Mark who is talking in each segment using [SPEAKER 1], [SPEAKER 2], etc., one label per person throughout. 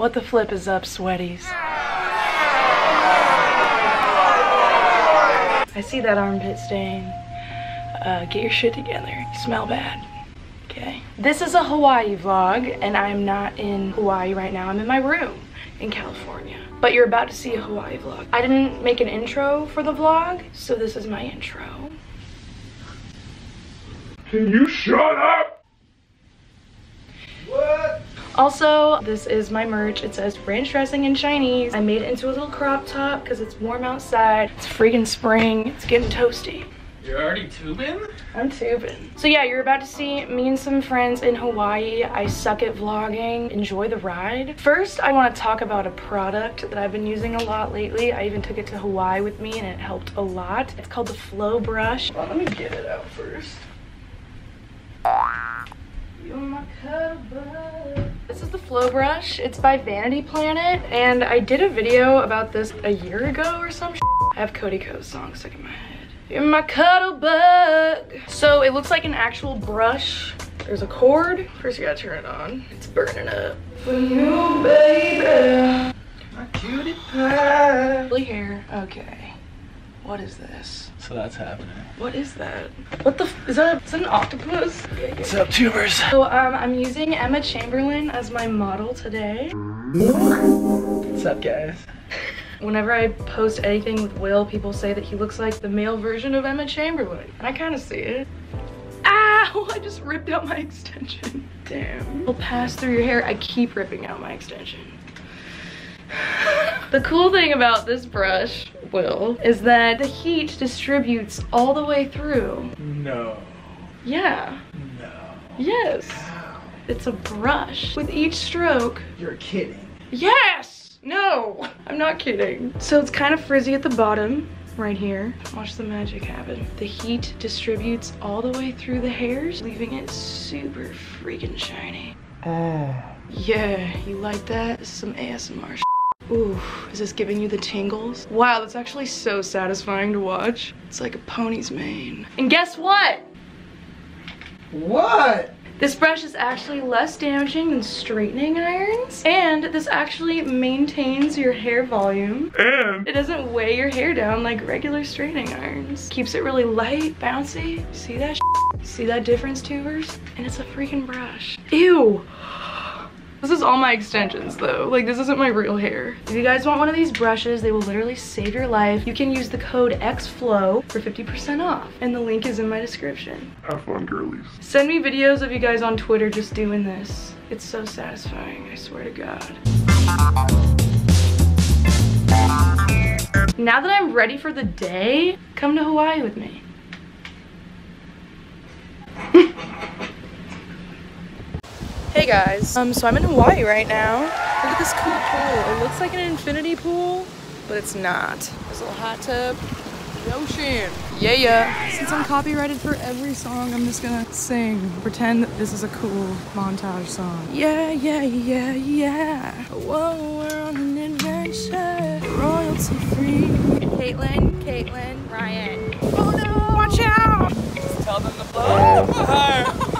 [SPEAKER 1] What the flip is up, sweaties? I see that armpit stain. Uh, get your shit together. You smell bad. Okay. This is a Hawaii vlog, and I'm not in Hawaii right now. I'm in my room in California. But you're about to see a Hawaii vlog. I didn't make an intro for the vlog, so this is my intro.
[SPEAKER 2] Can you shut up? What?
[SPEAKER 1] Also, this is my merch. It says ranch dressing in Chinese. I made it into a little crop top because it's warm outside. It's freaking spring. It's getting toasty.
[SPEAKER 2] You're already tubing?
[SPEAKER 1] I'm tubing. So yeah, you're about to see me and some friends in Hawaii. I suck at vlogging. Enjoy the ride. First, I want to talk about a product that I've been using a lot lately. I even took it to Hawaii with me and it helped a lot. It's called the Flow Brush. Well, let me get it out first. You're my cover. This is the Flow Brush. It's by Vanity Planet, and I did a video about this a year ago or some shit. I have Cody Ko's song stuck in my head. You're my cuddle bug. So it looks like an actual brush. There's a cord. First you gotta turn it on. It's burning up. For you, baby.
[SPEAKER 2] My cutie pie.
[SPEAKER 1] Curly hair. Okay. What is this?
[SPEAKER 2] So that's happening.
[SPEAKER 1] What is that? What the, f- is that, is that an octopus?
[SPEAKER 2] What's up, tubers?
[SPEAKER 1] So um, I'm using Emma Chamberlain as my model today.
[SPEAKER 2] What's up, guys?
[SPEAKER 1] Whenever I post anything with Will, people say that he looks like the male version of Emma Chamberlain. And I kind of see it. Ow! I just ripped out my extension. Damn. It'll pass through your hair. I keep ripping out my extension. The cool thing about this brush, Will, is that the heat distributes all the way through.
[SPEAKER 2] No.
[SPEAKER 1] Yeah.
[SPEAKER 2] No.
[SPEAKER 1] Yes. It's a brush. With each stroke,
[SPEAKER 2] You're kidding.
[SPEAKER 1] Yes! No! I'm not kidding. So it's kind of frizzy at the bottom, right here. Watch the magic happen. The heat distributes all the way through the hairs, leaving it super freaking shiny. Ah. Yeah, you like that? This is some ASMR sh- Ooh, is this giving you the tingles? Wow, that's actually so satisfying to watch. It's like a pony's mane. And guess what?
[SPEAKER 2] What?
[SPEAKER 1] This brush is actually less damaging than straightening irons, and this actually maintains your hair volume.
[SPEAKER 2] And
[SPEAKER 1] It doesn't weigh your hair down like regular straightening irons. Keeps it really light, bouncy. See that See that difference, tubers? And it's a freaking brush. Ew. This is all my extensions though. Like this isn't my real hair. If you guys want one of these brushes, they will literally save your life. You can use the code XFLOW for 50% off. And the link is in my description.
[SPEAKER 2] have fun, girlies.
[SPEAKER 1] Send me videos of you guys on Twitter just doing this. It's so satisfying, I swear to God. Now that I'm ready for the day, come to Hawaii with me. hey guys, um, so I'm in Hawaii right now. Look at this cool pool. It looks like an infinity pool, but it's not. There's a little hot tub, the ocean. Yeah, yeah. Since I'm copyrighted for every song, I'm just gonna sing. Pretend that this is a cool montage song. Yeah, yeah, yeah, yeah. Whoa, we're on an adventure. Royalty free. Caitlin, Caitlin, Ryan. Oh no! Watch out!
[SPEAKER 2] Tell them to blow.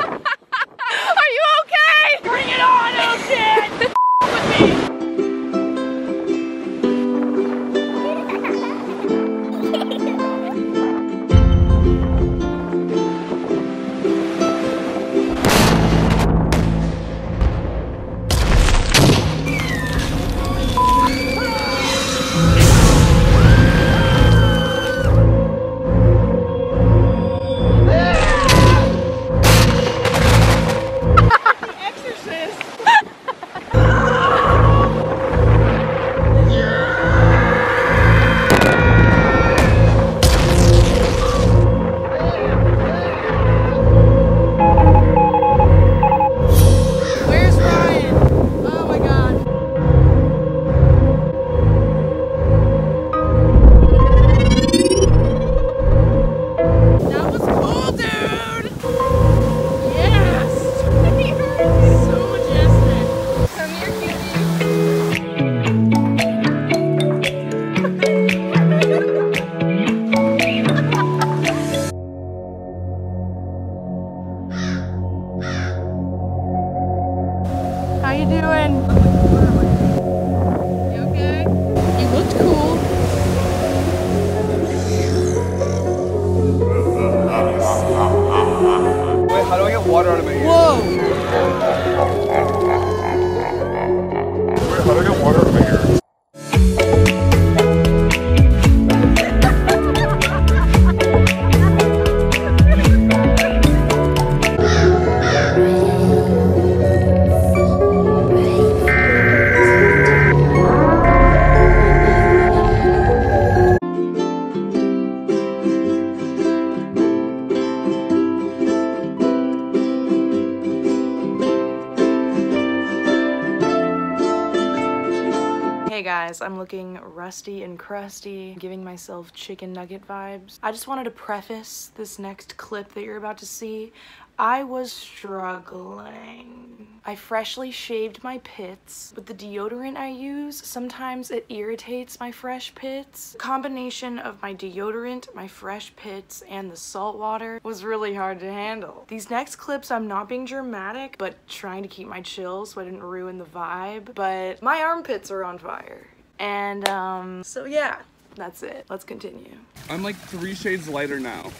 [SPEAKER 1] I'm looking rusty and crusty, giving myself chicken nugget vibes. I just wanted to preface this next clip that you're about to see. I was struggling. I freshly shaved my pits. With the deodorant I use, sometimes it irritates my fresh pits. The combination of my deodorant, my fresh pits, and the salt water was really hard to handle. These next clips, I'm not being dramatic, but trying to keep my chill so I didn't ruin the vibe. But my armpits are on fire. And, um, so yeah, that's it. Let's continue.
[SPEAKER 2] I'm like three shades lighter now.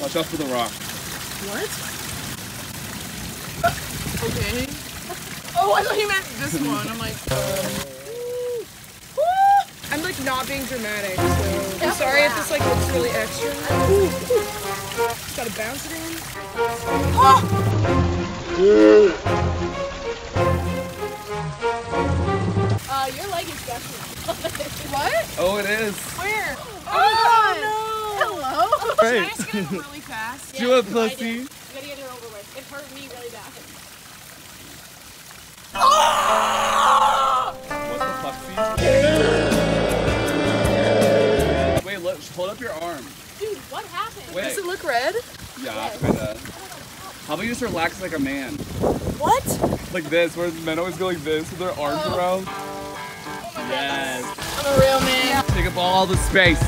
[SPEAKER 2] Watch out for the rock.
[SPEAKER 1] What? Okay. Oh, I thought you meant this one. I'm like, um, I'm like not being dramatic, so I'm sorry if this like looks really extra. Just gotta bounce it in.
[SPEAKER 3] Uh,
[SPEAKER 1] What?
[SPEAKER 2] Oh, it is.
[SPEAKER 1] Where?
[SPEAKER 3] Oh, oh no! Hello.
[SPEAKER 2] Right.
[SPEAKER 1] Can I scan it really fast?
[SPEAKER 2] Do it,
[SPEAKER 3] I
[SPEAKER 2] pussy.
[SPEAKER 3] did. You gotta get it over with. It hurt me really bad.
[SPEAKER 2] What the fuck, Wait, look, hold up your arm.
[SPEAKER 3] Dude, what happened?
[SPEAKER 2] Wait.
[SPEAKER 1] Does it look red?
[SPEAKER 2] Yeah, kinda. How about you just relax like a man?
[SPEAKER 1] What?
[SPEAKER 2] Like this, where men always go like this with their arms
[SPEAKER 1] Oh.
[SPEAKER 2] around. Yes.
[SPEAKER 1] I'm a real man.
[SPEAKER 2] Take up all the space.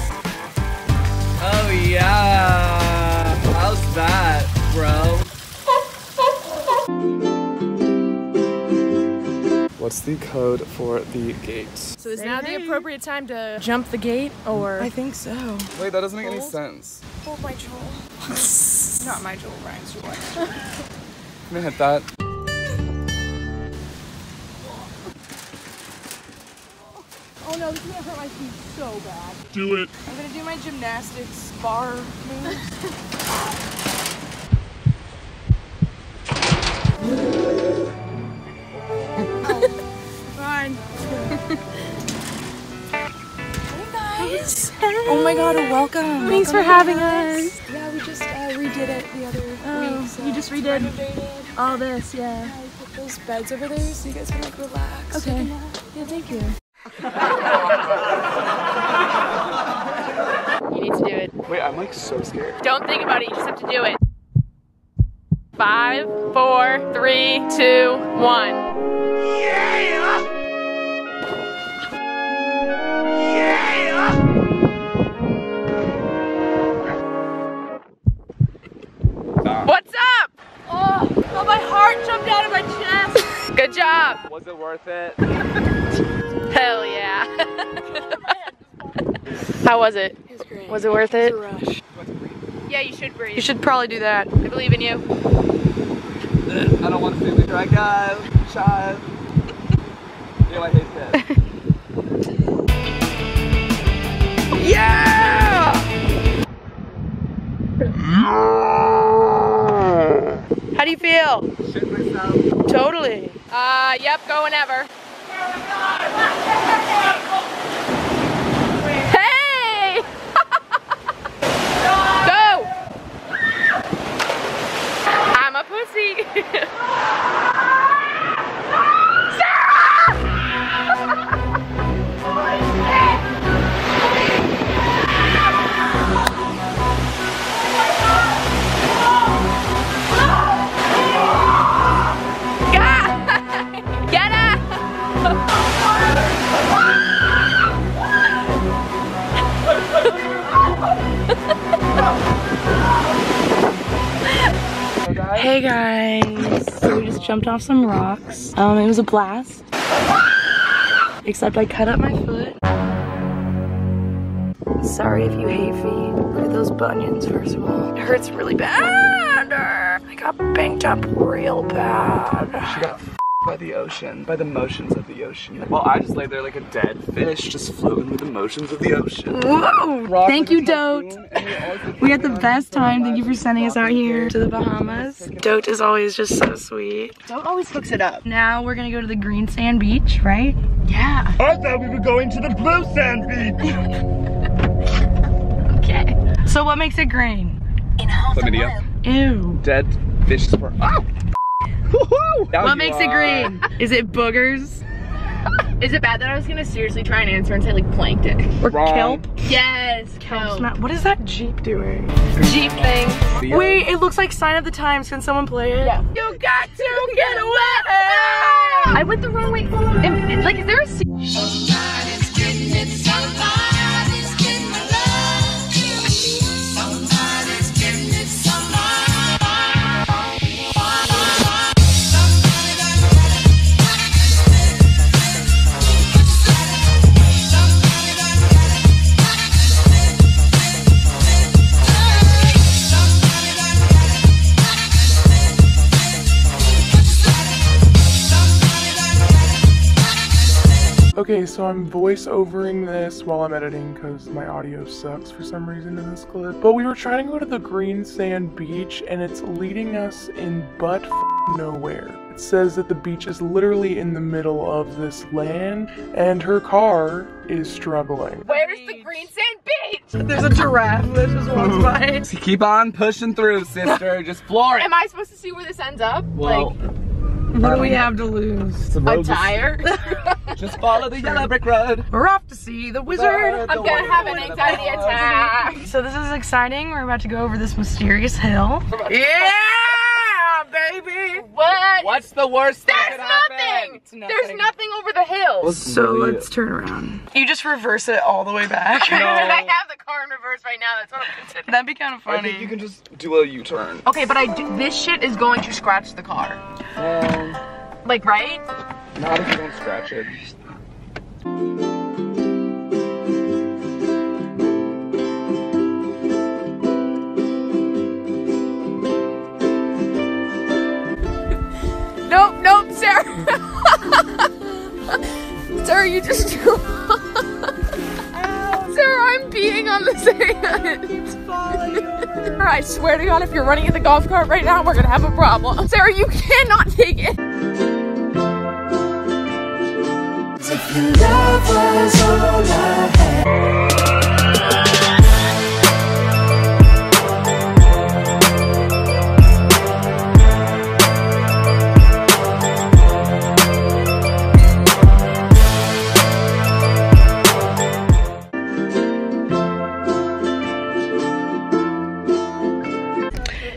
[SPEAKER 4] Oh yeah. How's that, bro?
[SPEAKER 2] What's the code for the gates?
[SPEAKER 3] So is now the appropriate time to jump the gate, or
[SPEAKER 1] I think so.
[SPEAKER 2] Wait, that doesn't make any sense.
[SPEAKER 1] Hold my Juul. Not my Juul, Ryan's Juul.
[SPEAKER 2] Can I hit that?
[SPEAKER 3] No, this is gonna hurt my feet so bad.
[SPEAKER 2] Do it.
[SPEAKER 1] I'm gonna do my gymnastics bar moves. Fine. hey guys. Oh my god, welcome.
[SPEAKER 3] Thanks for having us.
[SPEAKER 1] Yeah, we just uh, redid it the other week. So
[SPEAKER 3] you just redid?
[SPEAKER 1] renovated.
[SPEAKER 3] All this, yeah.
[SPEAKER 1] I put those beds over there so you guys can like relax.
[SPEAKER 3] Okay.
[SPEAKER 1] take a nap.
[SPEAKER 3] Yeah, thank you. You need to do it.
[SPEAKER 2] Wait, I'm like so scared.
[SPEAKER 3] Don't think about it, you just have to do it. Five, four, three, two, one. What's How was it?
[SPEAKER 1] It was great.
[SPEAKER 3] Was it worth it?
[SPEAKER 1] It's a rush.
[SPEAKER 3] Yeah, you should breathe.
[SPEAKER 1] You should probably do that.
[SPEAKER 3] I believe in you.
[SPEAKER 2] I don't want to see the drag guys. Shot. Ew, I hate that.
[SPEAKER 1] Yeah! How do you feel?
[SPEAKER 2] Shit myself.
[SPEAKER 1] Totally.
[SPEAKER 3] Uh, yep, go whenever.
[SPEAKER 1] Jumped off some rocks. Um, it was a blast. Except I cut up my foot. Sorry if you hate feet. Look at those bunions, first of all. It hurts really bad. I got banged up real bad.
[SPEAKER 2] She got f- by the ocean, by the motions of the ocean. Well, I just lay there like a dead fish, just floating with the motions of the ocean.
[SPEAKER 1] Whoa!
[SPEAKER 2] Rock
[SPEAKER 1] Thank you,
[SPEAKER 2] a
[SPEAKER 1] Dote.
[SPEAKER 2] we always
[SPEAKER 1] had the best time. Thank you for sending us out here to the Bahamas. Dote is always just so sweet.
[SPEAKER 5] Don't always hooks it up.
[SPEAKER 1] Now we're gonna go to the green sand beach, right?
[SPEAKER 5] Yeah.
[SPEAKER 2] I thought we were going to the blue sand beach.
[SPEAKER 1] Okay. So what makes it green?
[SPEAKER 2] Chlamydia.
[SPEAKER 1] Ew.
[SPEAKER 2] Dead fish sperm. Ow! Ah! Woohoo! Now
[SPEAKER 1] What
[SPEAKER 2] you
[SPEAKER 1] makes it green? Is it boogers?
[SPEAKER 3] Is it bad that I was gonna seriously try and answer and say like plankton?
[SPEAKER 1] Or
[SPEAKER 2] Wrong.
[SPEAKER 1] kelp?
[SPEAKER 3] Yes,
[SPEAKER 1] Kelp's not- What is that Jeep doing?
[SPEAKER 3] Jeep thing.
[SPEAKER 1] Wait, it looks like Sign of the Times. Can someone play it?
[SPEAKER 3] Yeah.
[SPEAKER 1] You got to get away!
[SPEAKER 3] I went the wrong way. Am- Like, is there a?
[SPEAKER 6] Okay, so I'm voice overing this while I'm editing because my audio sucks for some reason in this clip. But we were trying to go to the green sand beach and it's leading us in butt nowhere. It says that the beach is literally in the middle of this land and her car is struggling.
[SPEAKER 3] Where's the green sand beach?
[SPEAKER 1] There's a giraffe that just walks by.
[SPEAKER 2] Keep on pushing through, sister. Just floor it.
[SPEAKER 3] Am I supposed to see where this ends up?
[SPEAKER 2] Well,
[SPEAKER 1] What do we have to lose?
[SPEAKER 2] the
[SPEAKER 3] like a tire?
[SPEAKER 2] Just, just follow the yellow brick road.
[SPEAKER 1] We're off to see the wizard.
[SPEAKER 3] I'm gonna have an anxiety attack.
[SPEAKER 1] So this is exciting. We're about to go over this mysterious hill. Yeah, baby.
[SPEAKER 3] What?
[SPEAKER 2] What's the worst that
[SPEAKER 3] There's
[SPEAKER 2] could happen?
[SPEAKER 3] nothing. There's nothing over the hill.
[SPEAKER 1] So let's turn around. You just reverse it all the way back.
[SPEAKER 3] I have the car in reverse right now. That's what I'm considering.
[SPEAKER 1] That'd be kind of funny.
[SPEAKER 2] I
[SPEAKER 1] funny.
[SPEAKER 2] think you can just do a U-turn.
[SPEAKER 3] Okay, but I do, this shit is going to scratch the car.
[SPEAKER 2] Um,
[SPEAKER 3] Like, right?
[SPEAKER 2] not if you don't scratch it.
[SPEAKER 3] Nope, nope, Sarah. Sarah, you just. Sarah, I'm peeing on the sand. Sarah, I swear to God, if you're running in the golf cart right now, we're gonna have a problem. Sarah, you cannot take it.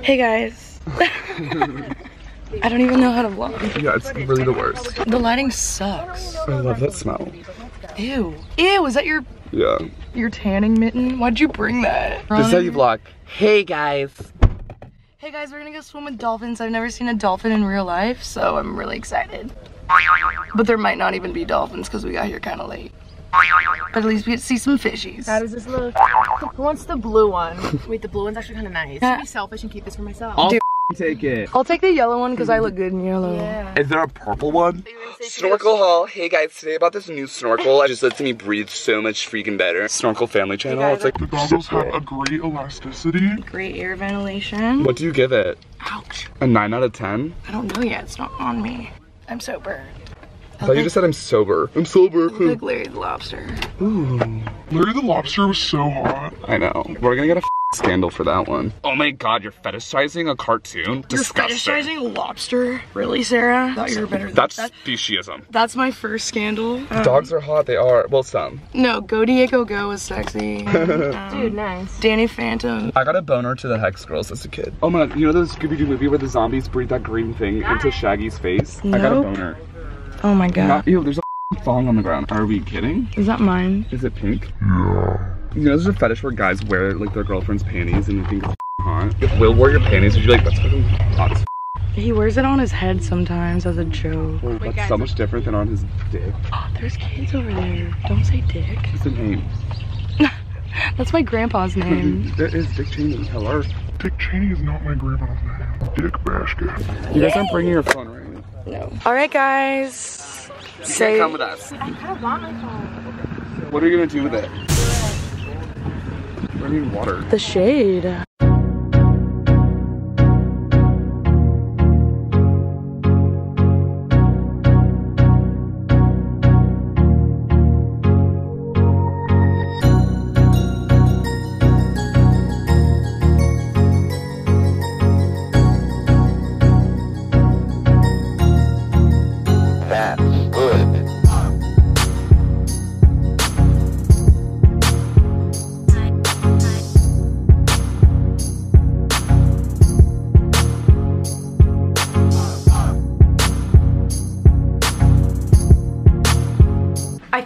[SPEAKER 1] Hey guys. I don't even know how to vlog.
[SPEAKER 2] Yeah, it's really the worst.
[SPEAKER 1] The lighting sucks.
[SPEAKER 2] I love that smell.
[SPEAKER 1] Ew. Ew, is that your
[SPEAKER 2] Yeah.
[SPEAKER 1] your tanning mitten? Why'd you bring that?
[SPEAKER 2] This is how you vlog. Hey guys.
[SPEAKER 1] Hey guys, we're gonna go swim with dolphins. I've never seen a dolphin in real life, so I'm really excited. But there might not even be dolphins because we got here kind of late. But at least we get to see some fishies.
[SPEAKER 3] How does this look? Who wants the blue one? Wait, the blue one's actually kind of nice.
[SPEAKER 1] Yeah.
[SPEAKER 3] I'll be selfish and keep this for myself.
[SPEAKER 2] I'll take it.
[SPEAKER 1] I'll take the yellow one because I look good in yellow.
[SPEAKER 2] Is there a purple one? Snorkel haul. Hey guys, today about this new snorkel. I just lets me breathe so much freaking better. Snorkel Family Channel. It's like
[SPEAKER 6] The goggles have a great elasticity.
[SPEAKER 1] Great air ventilation.
[SPEAKER 2] What do you give it?
[SPEAKER 1] Ouch.
[SPEAKER 2] A nine out of ten?
[SPEAKER 1] I don't know yet. It's not on me. I'm sober.
[SPEAKER 2] I thought you just said I'm sober. I'm sober.
[SPEAKER 1] Like Larry the Lobster. Ooh.
[SPEAKER 6] Larry the lobster was so hot.
[SPEAKER 2] I know. We're gonna get a f- scandal for that one. Oh my god, you're fetishizing a cartoon?
[SPEAKER 1] You're
[SPEAKER 2] Disgusting.
[SPEAKER 1] fetishizing lobster? Really, Sarah? Thought you were better than
[SPEAKER 2] That's
[SPEAKER 1] that.
[SPEAKER 2] speciesism.
[SPEAKER 1] That's my first scandal. Um,
[SPEAKER 2] Dogs are hot. They are. Well, some.
[SPEAKER 1] No, Go Diego Go was sexy. Um,
[SPEAKER 3] Dude, nice.
[SPEAKER 1] Danny Phantom.
[SPEAKER 2] I got a boner to the Hex Girls as a kid. Oh my god, you know the Scooby Doo movie where the zombies breathe that green thing into Shaggy's face? I got a boner.
[SPEAKER 1] Oh my god.
[SPEAKER 2] Not, ew, there's a thong on the ground. Are we kidding?
[SPEAKER 1] Is that mine?
[SPEAKER 2] Is it pink? Yeah. You know, there's a fetish where guys wear like their girlfriend's panties and they think it's hot. If Will wore your panties, would you be like, that's fucking hot as f-?
[SPEAKER 1] He wears it on his head sometimes as a joke.
[SPEAKER 2] Oh, oh that's so much different than on his dick.
[SPEAKER 1] Oh, there's kids over there. Don't say dick.
[SPEAKER 2] What's the name?
[SPEAKER 1] That's my grandpa's name.
[SPEAKER 2] that is Dick Cheney. Hello.
[SPEAKER 6] Dick Cheney is not my grandpa's name. Dick Baska.
[SPEAKER 2] You guys aren't bringing your phone, right?
[SPEAKER 1] No. All right, guys. Say.
[SPEAKER 2] Come with us. I have on my phone. What are you gonna do with it? You mean water?
[SPEAKER 1] The shade.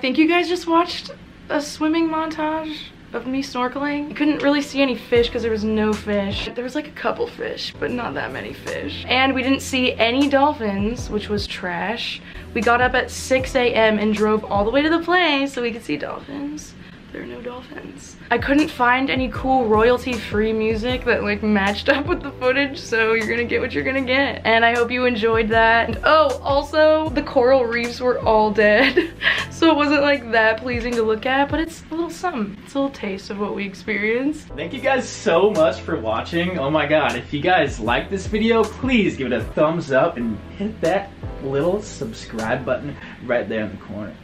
[SPEAKER 1] Think you guys just watched a swimming montage of me snorkeling. You couldn't really see any fish because there was no fish. There was like a couple fish, but not that many fish. And we didn't see any dolphins, which was trash. We got up at 6 a.m. and drove all the way to the place so we could see dolphins. There are no dolphins. I couldn't find any cool royalty-free music that like matched up with the footage, so you're gonna get what you're gonna get. And I hope you enjoyed that. And oh, also, the coral reefs were all dead. so it wasn't like that pleasing to look at, but it's a little something. It's a little taste of what we experienced.
[SPEAKER 7] Thank you guys so much for watching. Oh my god, if you guys like this video, please give it a thumbs up and hit that little subscribe button right there in the corner.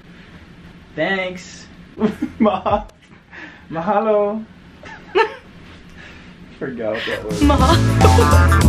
[SPEAKER 7] Thanks. Ma- Mahalo. Forgot what that was.
[SPEAKER 1] Ma.